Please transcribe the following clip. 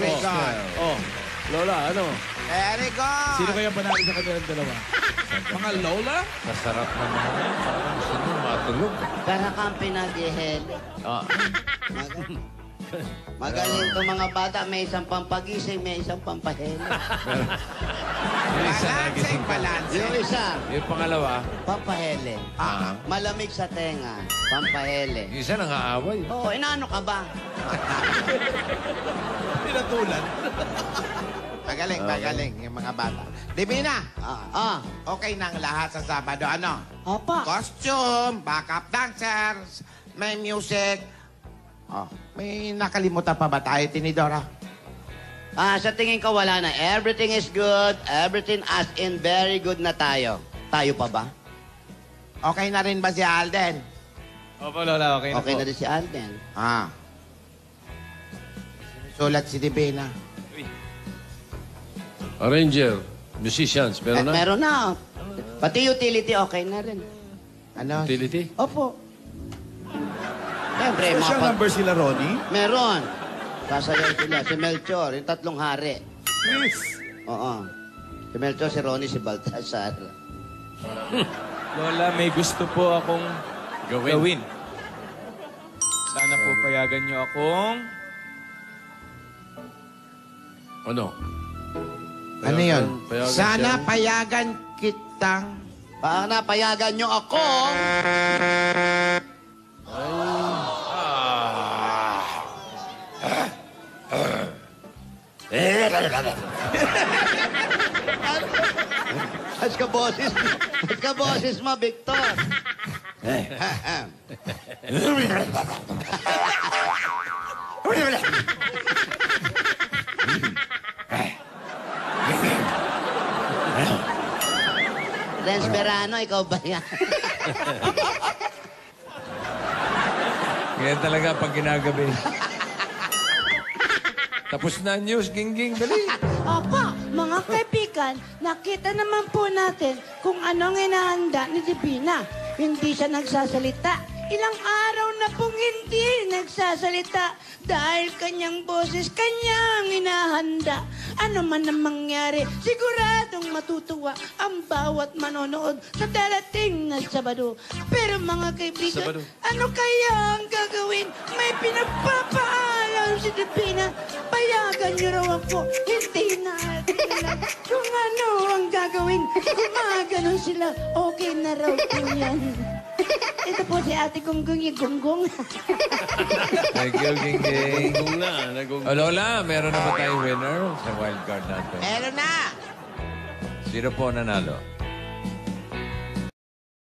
Good. Oh, Lola, ano? Good. Sino kaya panalo sa kanilang dalawa? Mga Lola? Masarap naman yan. Parang nyo matulog. Para kang pinaghihel. Ah, Mag- Magaling to mga bata. May isang pampagising, may isang pampahel. yung isa nagising Balancing, pa. Yung balancing. isa, Yung pangalawa, pampahele. ah, Malamig sa tenga, pampahele. yung isa nangaaway. Oo, inaano ka ba? Pinatulan. Magaling, magaling yung mga bata. Divina, Ah, ah. okay na ang lahat sa Sabado. Ano? Apa. Costume, backup dancers, may music. Oh, may nakalimutan pa ba tayo, Tinidora? Ah, sa tingin ko wala na. Everything is good. Everything as in very good na tayo. Tayo pa ba? Okay na rin ba si Alden? Opo, Lola, okay Okay na din si Alden. Ah. Sulat si Divina. Arranger, musicians, Eh, meron na? meron na. Pati utility, okay na rin. Ano? Utility? Opo. Siyempre, mga Special pa- number sila, Ronnie. Meron. Sasayaw sila. Si Melchor, yung tatlong hari. Chris. Oo. Si Melchor, si Ronnie, si Baltasar. Lola, may gusto po akong Gawin. gawin. Sana po payagan niyo akong... Ano? Ano yun? payagan Sana siya. payagan kitang... Baka napayagan nyo ako. As ka boses, as ka boses mo, Victor. Renz Verano, ikaw ba yan? Kaya talaga pag ginagabi. Tapos na ang news, gingging, dali. Opo, mga kaibigan, nakita naman po natin kung anong inahanda ni Divina. Hindi siya nagsasalita. Ilang araw na pong hindi nagsasalita dahil kanyang boses kanyang inahanda. Ano man ang mangyari, siguradong matutuwa ang bawat manonood sa darating na Sabado. Pero mga kaibigan, Sabado. ano kaya ang gagawin? May pinagpapaalam si Divina. Payagan niyo raw ako. Hindi na alam kung ano ang gagawin. Gumaganon sila. Okay na raw po yan. Ito po si ate Gunggong yung Gunggong. Thank you, gingging. Nagong na, nagong... Oh, Lola, meron na ba tayong winner sa wild card natin? Meron na! Sino po nanalo?